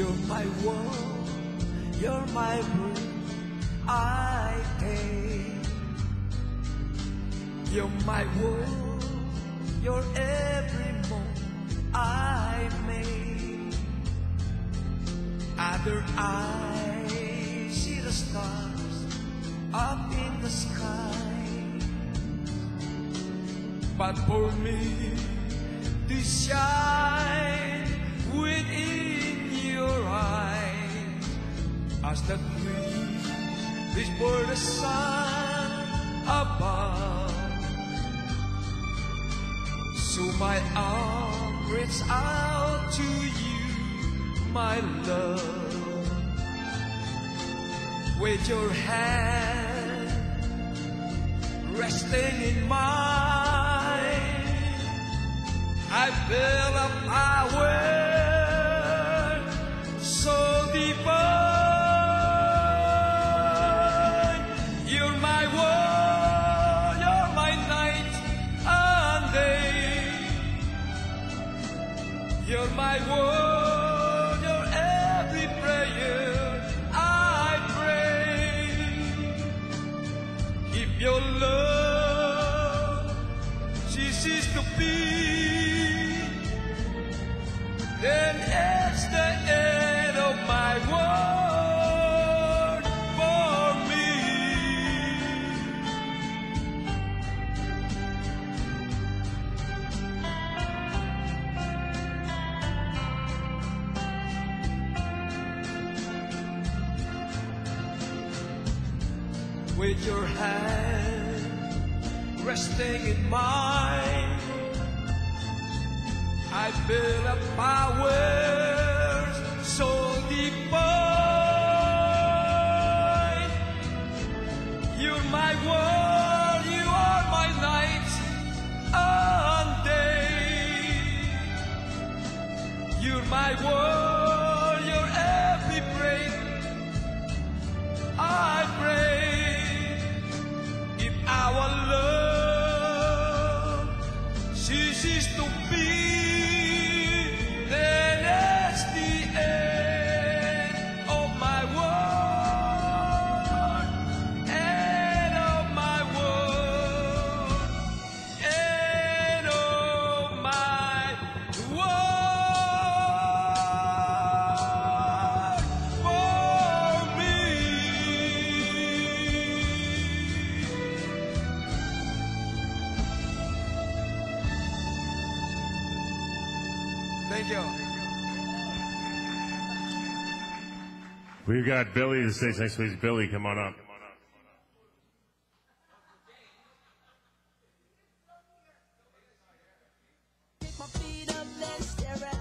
You're my world, you're my breath I take. You're my world, you're every move I make. Other eyes see the stars up in the sky. But for me, they shine as the tree is for the sun above. So my arm reaches out to you, my love. With your hand resting in mine, I feel up my so You're my world, you're every prayer I pray. If your love she ceases to be, then With your hand resting in mine, I feel a power so divine. You're my world, you are my night and day. You're my world, ceases to be, Thank you. We've got Billy to stage next, please. Billy, come on up. Kick my feet up, let's